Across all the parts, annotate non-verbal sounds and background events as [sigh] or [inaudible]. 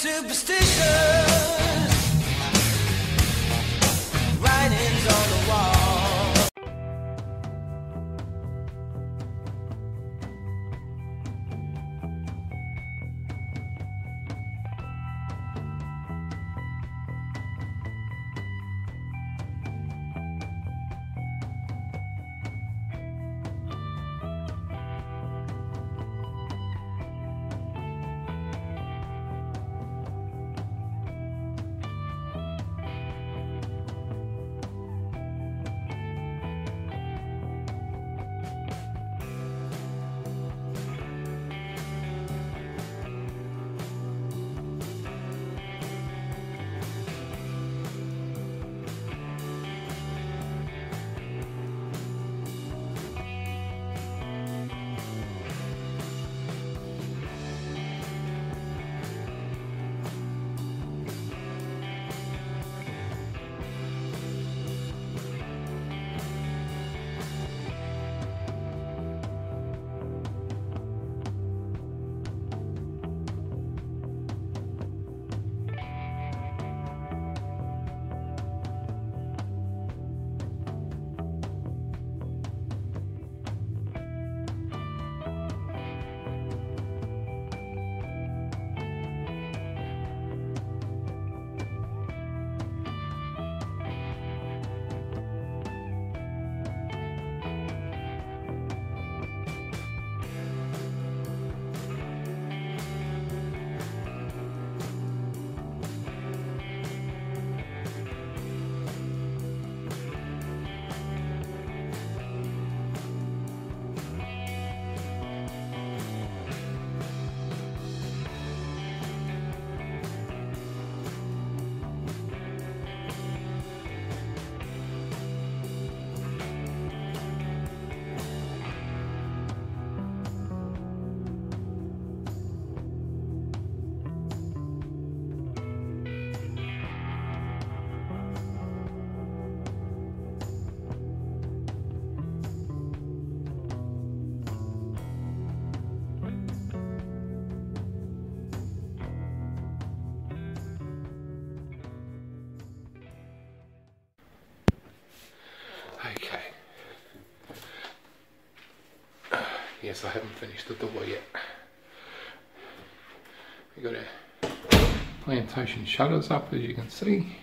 superstitious. Yes, I haven't finished the door yet. We got our plantation shutters up, as you can see.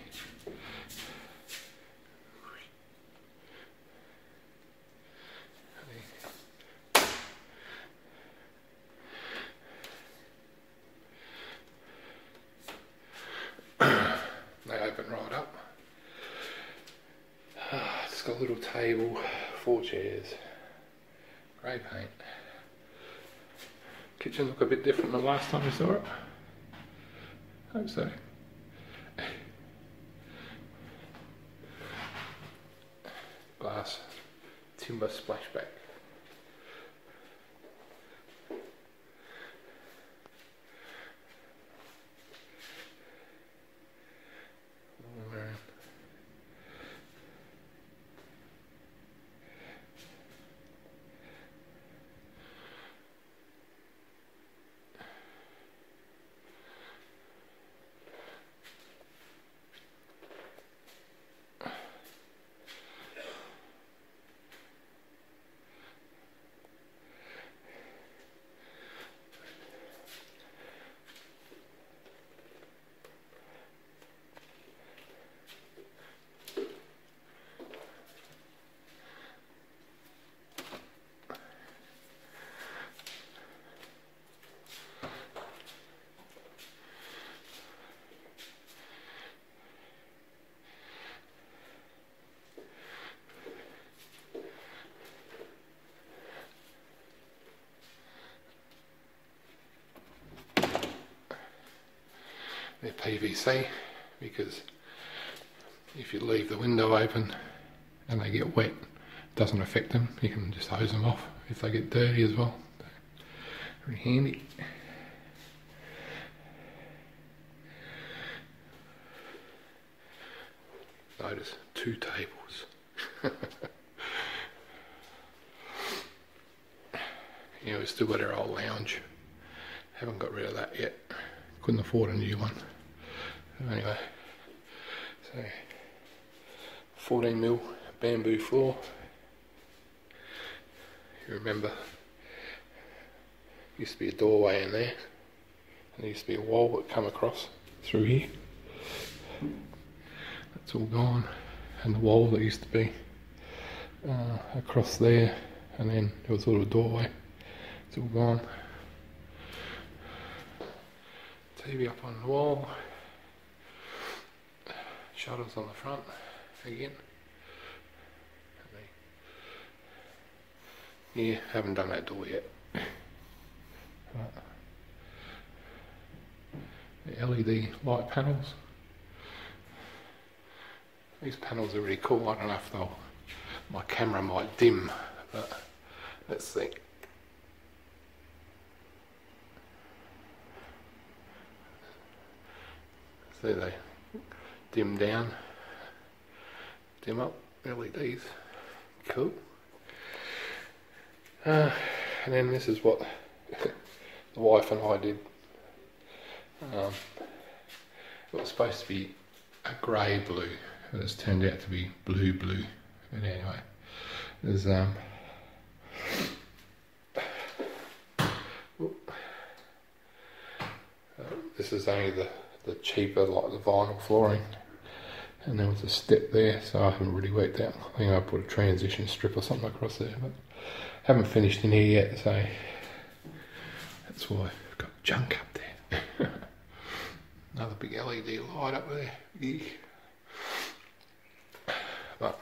They open right up. Ah, It's got a little table, four chairs, grey paint. Kitchen look a bit different than last time we saw it. Hope so. Glass, timber splashback. PVC because if you leave the window open and they get wet, it doesn't affect them. You can just hose them off if they get dirty as well. Very handy. Notice two tables. [laughs] yeah, we've still got our old lounge. Haven't got rid of that yet. couldn't afford a new one. Anyway, so 14 mil bamboo floor. You remember, used to be a doorway in there, and there used to be a wall that come across through here. That's all gone, and the wall that used to be uh, across there, and then there was a little doorway. It's all gone. TV up on the wall. Shutters on the front again. Yeah, haven't done that door yet. The LED light panels. These panels are really cool. I don't know if they'll. My camera might dim, but let's see. See they dim down, dim up, LEDs. Cool. Uh, and then this is what [laughs] the wife and I did. Um, it was supposed to be a grey blue, but it's turned out to be blue blue. But anyway, there's um. [laughs] Uh, this is only the, the cheaper, like the vinyl flooring, and there was a step there, so I haven't really worked out. I think I put a transition strip or something across there, but haven't finished in here yet, so that's why I've got junk up there. [laughs] Another big LED light up there. Yeah. But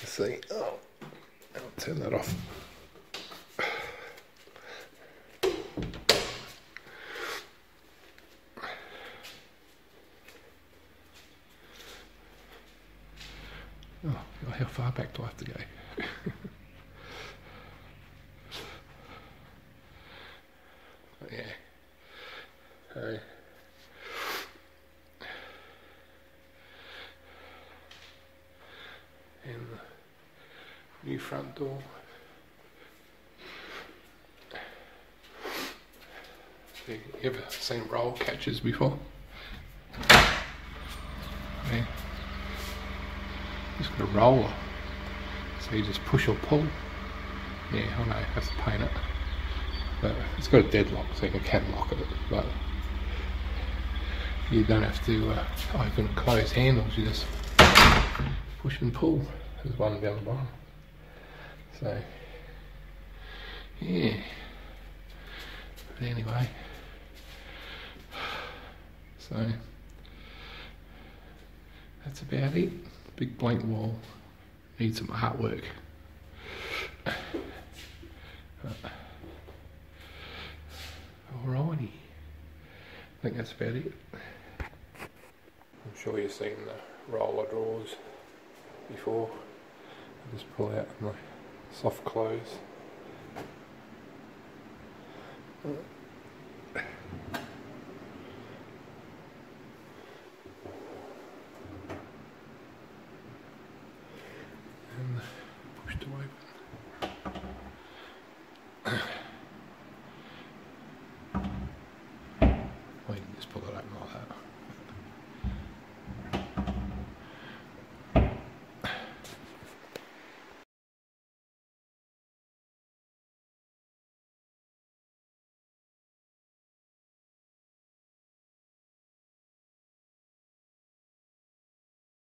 you see, oh, I'll turn that off. Oh, how far back do I have to go? [laughs] Yeah. So, and the new front door. You ever seen roll catches before? Yeah. A roller. So you just push or pull. Yeah, I know, have to paint it. But it's got a deadlock so you can lock it, but you don't have to uh, open and close handles, you just push and pull. There's one down the bottom. So, yeah. But anyway, so that's about it. Big blank wall. Need some artwork. Alrighty. I think that's about it. I'm sure you've seen the roller drawers before. I just pull out my soft clothes.